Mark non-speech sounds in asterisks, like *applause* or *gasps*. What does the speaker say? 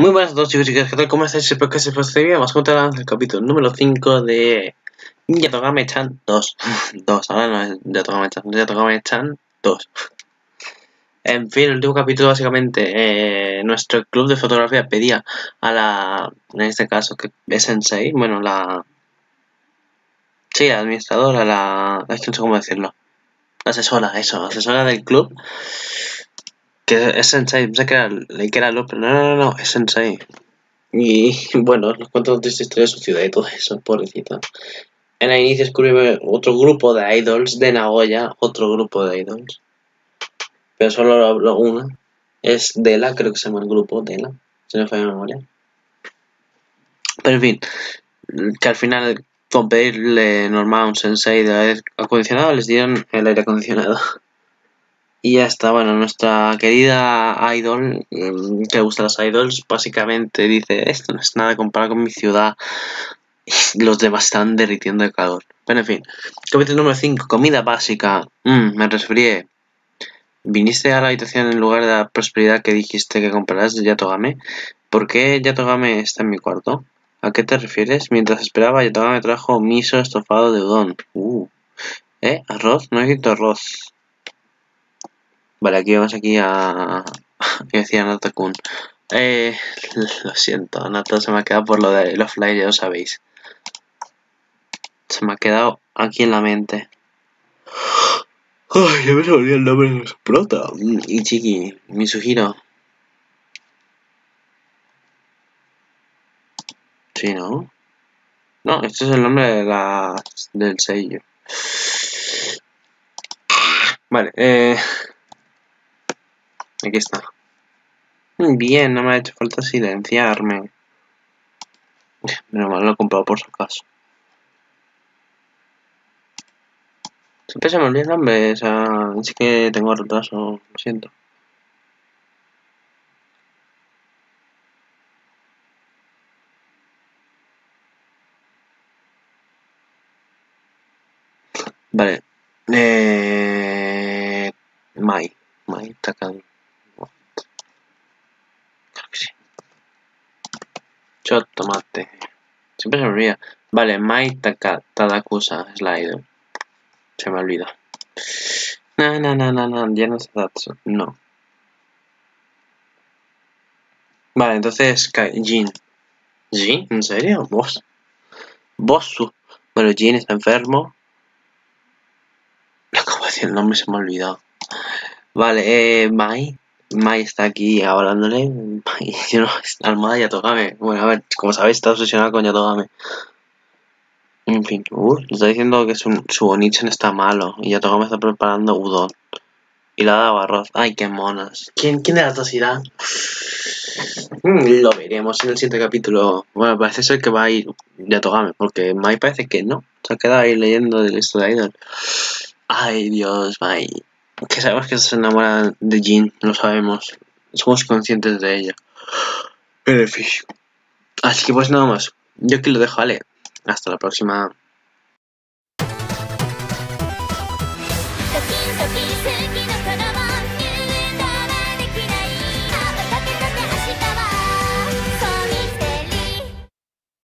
Muy buenas a todos chicos y chicas, ¿qué tal? ¿Cómo estáis? Espero que se os bien. Vamos a contar el capítulo número 5 de Yatogame-chan 2. 2, *laughs* ahora no es Yatogame-chan, Yatogame-chan 2. En fin, el último capítulo básicamente, eh, nuestro club de fotografía pedía a la, en este caso que es Sensei, bueno, la... Sí, la administradora, la... es que no sé cómo decirlo. La asesora, eso, asesora del club que es Sensei, pensé que era, que era López, no, no, no, no, es Sensei. Y *laughs* bueno, nos cuenta otra historia de su ciudad y todo eso, pobrecito. En el inicio descubre otro grupo de idols de Nagoya, otro grupo de idols. Pero solo hablo una. Es Dela, creo que se llama el grupo, Dela, se me falla mi memoria. Pero en fin, que al final con pedirle normal a un sensei de aire acondicionado les dieron el aire acondicionado. *laughs* Y ya está, bueno, nuestra querida idol, mm, que gusta las idols, básicamente dice, esto no es nada comparado con mi ciudad. *laughs* Los demás están derritiendo de calor. Pero en fin, capítulo número 5, comida básica. Mm, me resfrié. ¿Viniste a la habitación en lugar de la prosperidad que dijiste que comprarás de Yatogame? ¿Por qué Yatogame está en mi cuarto? ¿A qué te refieres? Mientras esperaba, Yatogame trajo miso estofado de udon. Uh. ¿Eh? ¿Arroz? No necesito arroz. Vale, aquí vamos aquí a... *laughs* ¿Qué decía Nata-kun? Eh, lo siento, Nata se me ha quedado por lo de los flyers, ya lo sabéis. Se me ha quedado aquí en la mente. *gasps* Ay, ya me olvidó el nombre de prota. Mm, Ichiki, Mitsuhiro. Sí, ¿no? No, este es el nombre de la, del sello. Vale, eh... Aquí está. Bien, no me ha hecho falta silenciarme. Menos mal lo he comprado por si acaso. Siempre se me olvida el nombre, o sea, es que tengo retraso, lo siento. Vale. Eh... Mai. Mai Takan. Shot, tomate. Siempre se me olvida. Vale, Mai Taka, Tadakusa idol. Se me olvida. No, no, no, no, no, ya no es. No. Vale, entonces Jin. ¿Jin? ¿En serio? ¿Vos? ¿Vos? Bueno, Jin está enfermo. Acabo de decir el nombre, se me ha olvidado. Vale, eh, Mai. Mai está aquí hablándole. *laughs* Mai, yo no, Almada Yatogame. Bueno, a ver, como sabéis, está obsesionado con Yatogame. En fin, uh, está diciendo que su, su Onichan está malo. Y Yatogame está preparando udon. Y le ha dado arroz. Ay, qué monas. ¿Quién, quién de las dos irá? Mm, lo veremos en el siguiente capítulo. Bueno, parece ser que va a ir Yatogame. Porque Mai parece que no. Se ha quedado ahí leyendo esto de Idol. Ay, Dios, Mai que sabemos que se enamora de Jean, lo sabemos. Somos conscientes de ella. Beneficio. Así que pues nada más. Yo aquí lo dejo, vale. Hasta la próxima.